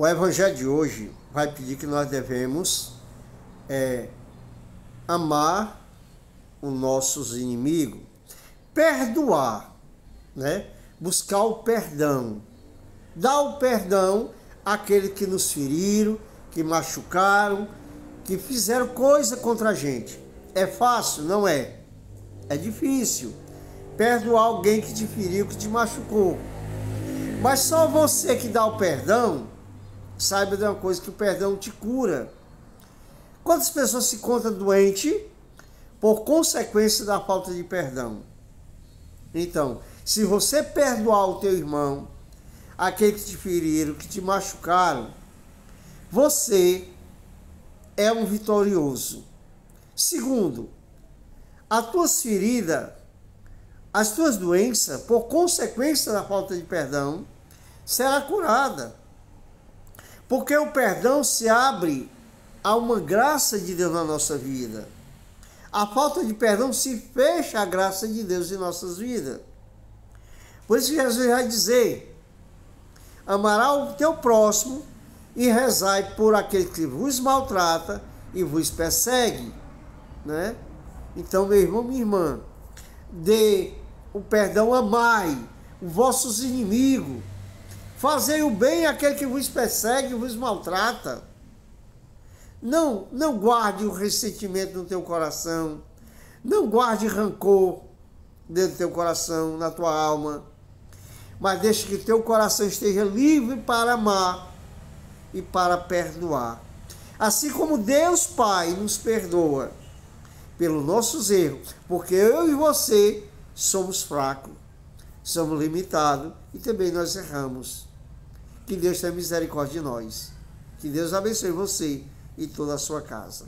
O Evangelho de hoje vai pedir que nós devemos é, amar os nossos inimigos, perdoar, né? buscar o perdão, dar o perdão àqueles que nos feriram, que machucaram, que fizeram coisa contra a gente. É fácil? Não é. É difícil. Perdoar alguém que te feriu, que te machucou. Mas só você que dá o perdão, saiba de uma coisa, que o perdão te cura. Quantas pessoas se encontram doentes por consequência da falta de perdão? Então, se você perdoar o teu irmão, aquele que te feriram, que te machucaram, você é um vitorioso. Segundo, as tuas feridas, as tuas doenças, por consequência da falta de perdão, será curada. Porque o perdão se abre a uma graça de Deus na nossa vida. A falta de perdão se fecha a graça de Deus em nossas vidas. Por isso que Jesus vai dizer: amará o teu próximo e rezai por aquele que vos maltrata e vos persegue, né? Então, meu irmão, minha irmã, dê o perdão, amai os vossos inimigos, fazei o bem àquele que vos persegue e vos maltrata. Não, não guarde o ressentimento no teu coração, não guarde rancor dentro do teu coração, na tua alma, mas deixe que teu coração esteja livre para amar e para perdoar. Assim como Deus Pai nos perdoa pelos nossos erros, porque eu e você somos fracos, somos limitados e também nós erramos. Que Deus tenha misericórdia de nós. Que Deus abençoe você e toda a sua casa.